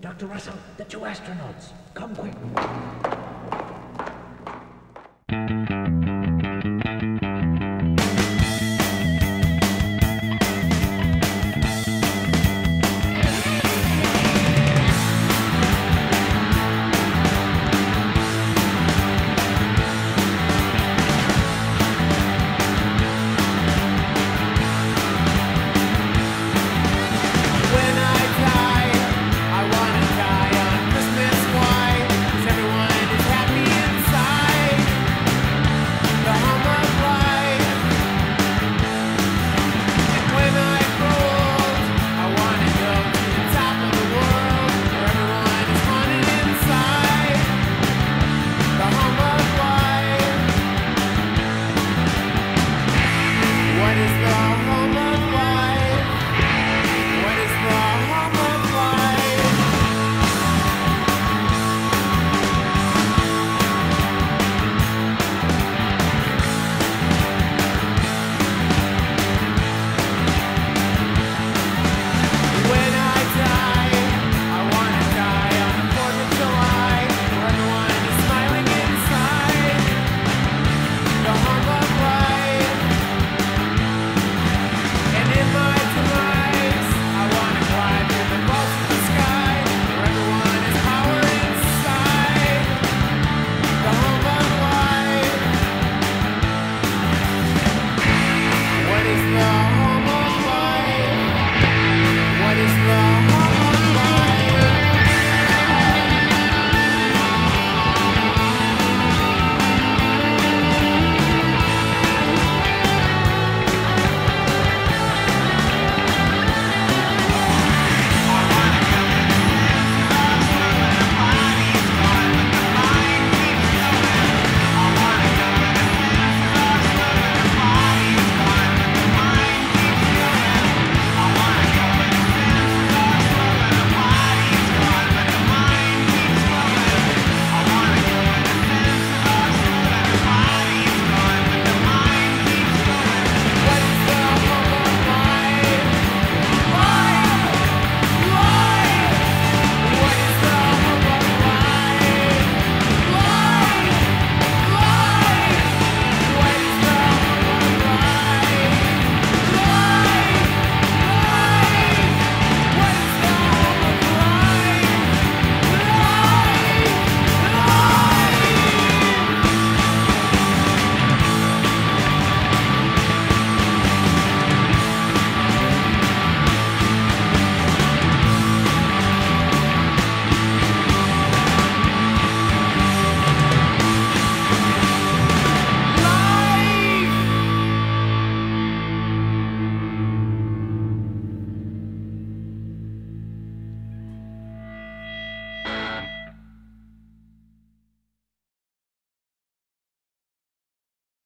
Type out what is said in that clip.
Dr. Russell, the two astronauts. Come quick.